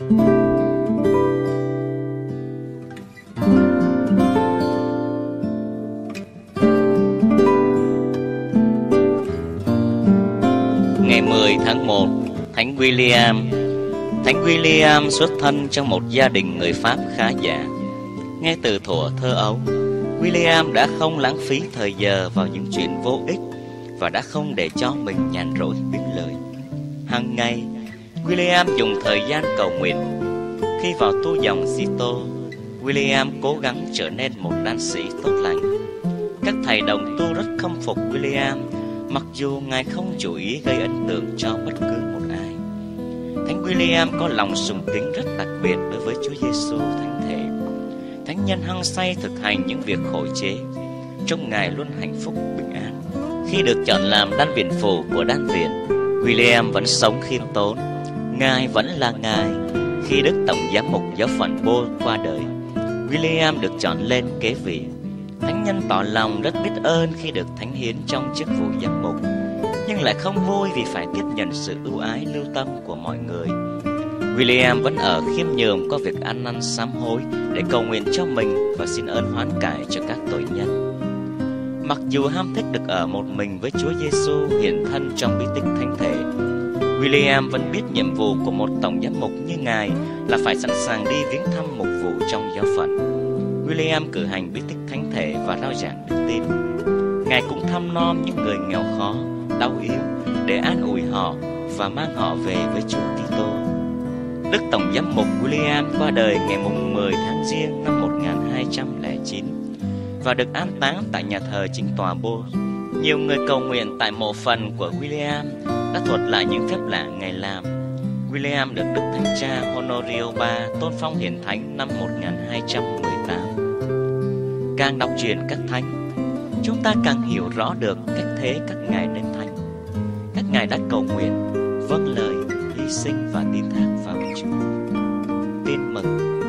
Ngày 10 tháng 1 Thánh William. Thánh William xuất thân trong một gia đình người Pháp khá giả. Ngay từ thuở thơ ấu, William đã không lãng phí thời giờ vào những chuyện vô ích Và đã không để cho mình nhàn rỗi biết lời. Hằng ngày William dùng thời gian cầu nguyện. Khi vào tu dòng Sito, William cố gắng trở nên một đan sĩ tốt lành. Các thầy đồng tu rất khâm phục William, Mặc dù Ngài không chủ ý gây ấn tượng cho bất cứ một ai. Thánh William có lòng sùng kính rất đặc biệt đối với Chúa Giêsu thánh thể. Thánh nhân hăng say thực hành những việc khổ chế. Trong Ngài luôn hạnh phúc, bình an. Khi được chọn làm đan viện phủ của đan viện, William vẫn sống khiêm tốn. Ngài vẫn là Ngài. Khi Đức Tổng Giám mục giáo phận Bô qua đời, William được chọn lên kế vị. Thánh nhân tỏ lòng rất biết ơn khi được thánh hiến trong chức vụ giám mục, Nhưng lại không vui vì phải tiếp nhận sự ưu ái lưu tâm của mọi người. William vẫn ở khiêm nhường có việc ăn năn sám hối Để cầu nguyện cho mình và xin ơn hoán cải cho các tội nhân. Mặc dù ham thích được ở một mình với Chúa Giêsu hiện thân trong bí tích thánh thể William vẫn biết nhiệm vụ của một tổng giám mục như ngài là phải sẵn sàng đi viếng thăm mục vụ trong giáo phận. William cử hành bí tích thánh thể và rao giảng đức tin. Ngài cũng thăm nom những người nghèo khó, đau yếu để an ủi họ và mang họ về với Chúa Kitô. Đức Tổng giám mục William qua đời ngày mùng 10 tháng Giêng năm 1209 và được an táng tại nhà thờ chính tòa Bô. Nhiều người cầu nguyện tại mộ phần của William đã thuật lại những phép lạ Ngài làm. William được Đức Thánh Cha Honorio III tôn phong hiển thánh năm 1218. Càng đọc truyện các thánh, chúng ta càng hiểu rõ được cách thế các ngài nên thánh. Các ngài đã cầu nguyện, vâng lời, hy sinh và tin thác vào Chúa. Tin mừng